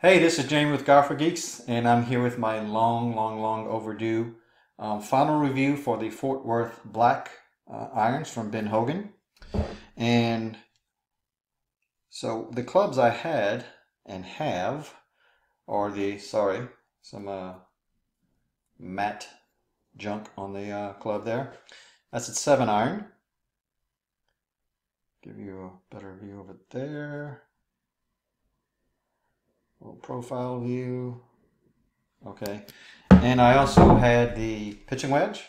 Hey, this is Jamie with Golfer Geeks, and I'm here with my long, long, long overdue um, final review for the Fort Worth Black uh, irons from Ben Hogan. And so the clubs I had and have are the, sorry, some uh, matte junk on the uh, club there. That's a 7 iron. Give you a better view of it there. Little profile view. Okay. And I also had the pitching wedge.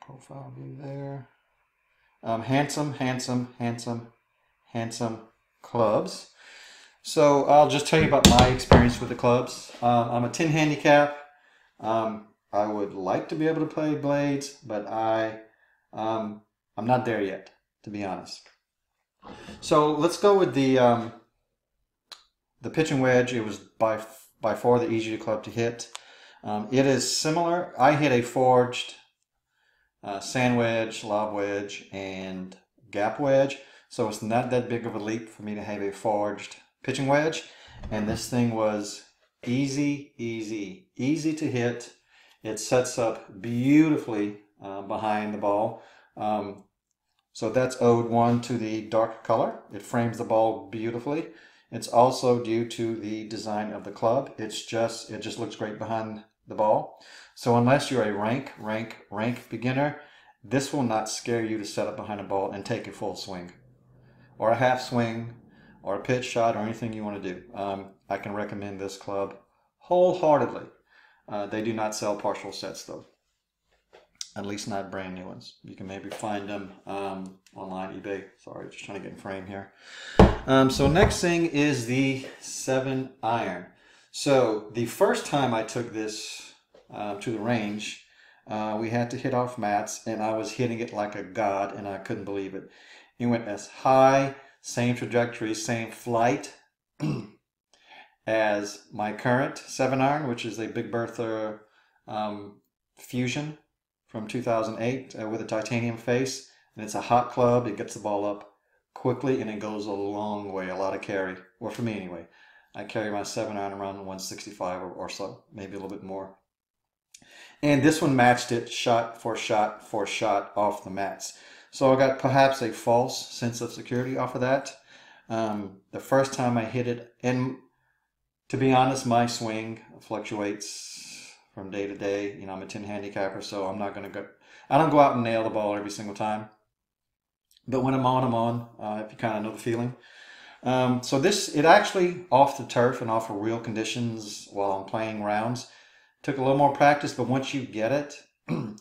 Profile view there. Um, handsome, handsome, handsome, handsome clubs. So I'll just tell you about my experience with the clubs. Um, I'm a 10 handicap. Um, I would like to be able to play blades, but I, um, I'm not there yet, to be honest. So let's go with the um, the pitching wedge. It was by by far the easier club to hit. Um, it is similar. I hit a forged uh, sand wedge, lob wedge, and gap wedge. So it's not that big of a leap for me to have a forged pitching wedge. And this thing was easy, easy, easy to hit. It sets up beautifully uh, behind the ball. Um, so that's owed one to the dark color. It frames the ball beautifully. It's also due to the design of the club. It's just, it just looks great behind the ball. So unless you're a rank, rank, rank beginner, this will not scare you to set up behind a ball and take a full swing or a half swing or a pitch shot or anything you want to do. Um, I can recommend this club wholeheartedly. Uh, they do not sell partial sets though at least not brand new ones. You can maybe find them um, online, eBay. Sorry, just trying to get in frame here. Um, so next thing is the seven iron. So the first time I took this uh, to the range, uh, we had to hit off mats, and I was hitting it like a god, and I couldn't believe it. It went as high, same trajectory, same flight as my current seven iron, which is a Big Bertha um, Fusion from 2008 uh, with a titanium face. And it's a hot club. It gets the ball up quickly and it goes a long way, a lot of carry. Well, for me anyway. I carry my 7 iron around 165 or, or so, maybe a little bit more. And this one matched it shot for shot for shot off the mats. So I got perhaps a false sense of security off of that. Um, the first time I hit it, and to be honest, my swing fluctuates from day to day. You know, I'm a 10 handicapper, so I'm not going to go, I don't go out and nail the ball every single time. But when I'm on, I'm on, uh, if you kind of know the feeling. Um, so this, it actually off the turf and off of real conditions while I'm playing rounds. Took a little more practice, but once you get it,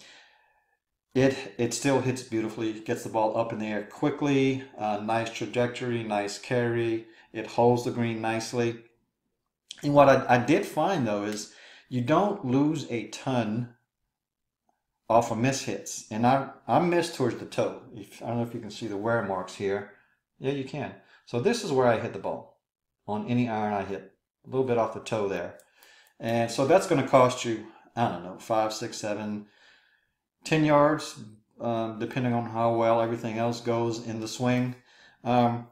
it it still hits beautifully. Gets the ball up in the air quickly. Uh, nice trajectory, nice carry. It holds the green nicely. And what I, I did find though is you don't lose a ton off of miss hits. And I, I missed towards the toe. If, I don't know if you can see the wear marks here. Yeah, you can. So this is where I hit the ball on any iron I hit. A little bit off the toe there. And so that's going to cost you, I don't know, five, six, seven, ten yards, um, depending on how well everything else goes in the swing. Um,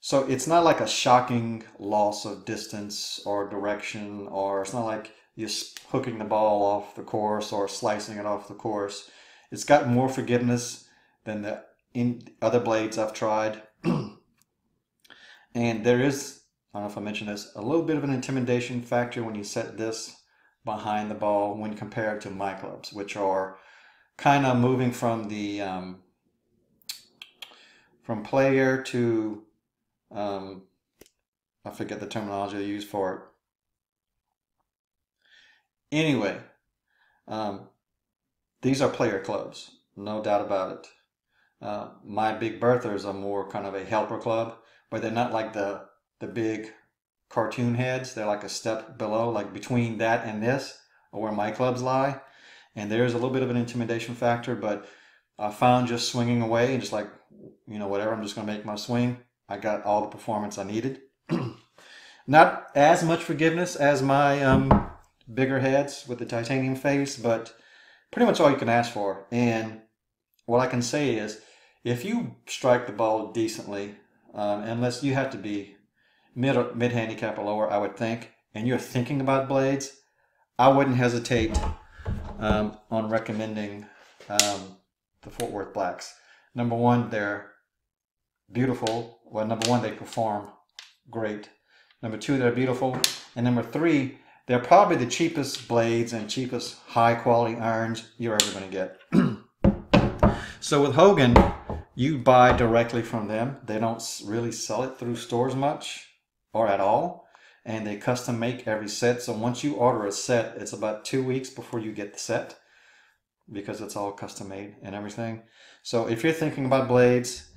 so it's not like a shocking loss of distance or direction, or it's not like just hooking the ball off the course or slicing it off the course. It's got more forgiveness than the in other blades I've tried. and there is, I don't know if I mentioned this, a little bit of an intimidation factor when you set this behind the ball when compared to my clubs, which are kind of moving from the um, from player to um, I forget the terminology I use for it Anyway, um, these are player clubs, no doubt about it. Uh, my Big Berthas are more kind of a helper club, but they're not like the the big cartoon heads. They're like a step below, like between that and this, or where my clubs lie. And there's a little bit of an intimidation factor, but I found just swinging away and just like, you know, whatever, I'm just going to make my swing. I got all the performance I needed. not as much forgiveness as my um, bigger heads with the titanium face, but pretty much all you can ask for. And what I can say is, if you strike the ball decently, um, unless you have to be mid mid handicap or lower, I would think, and you're thinking about blades, I wouldn't hesitate um, on recommending um, the Fort Worth Blacks. Number one, they're beautiful. Well, number one, they perform great. Number two, they're beautiful. And number three, they're probably the cheapest blades and cheapest high quality irons you're ever going to get. so with Hogan, you buy directly from them. They don't really sell it through stores much or at all. And they custom make every set. So once you order a set, it's about two weeks before you get the set because it's all custom made and everything. So if you're thinking about blades,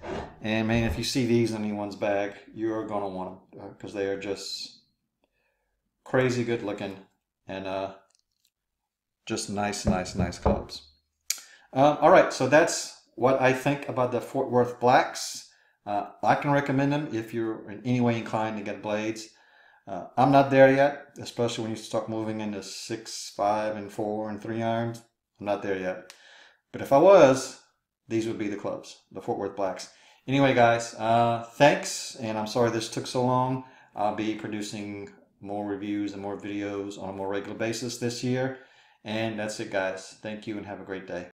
and man, if you see these in anyone's bag, you're gonna want them because uh, they are just crazy good looking and uh, just nice, nice, nice clubs. Um, all right, so that's what I think about the Fort Worth Blacks. Uh, I can recommend them if you're in any way inclined to get blades. Uh, I'm not there yet, especially when you start moving into six, five, and four, and three irons. I'm not there yet. But if I was, these would be the clubs, the Fort Worth Blacks. Anyway, guys, uh, thanks, and I'm sorry this took so long. I'll be producing more reviews and more videos on a more regular basis this year. And that's it, guys. Thank you and have a great day.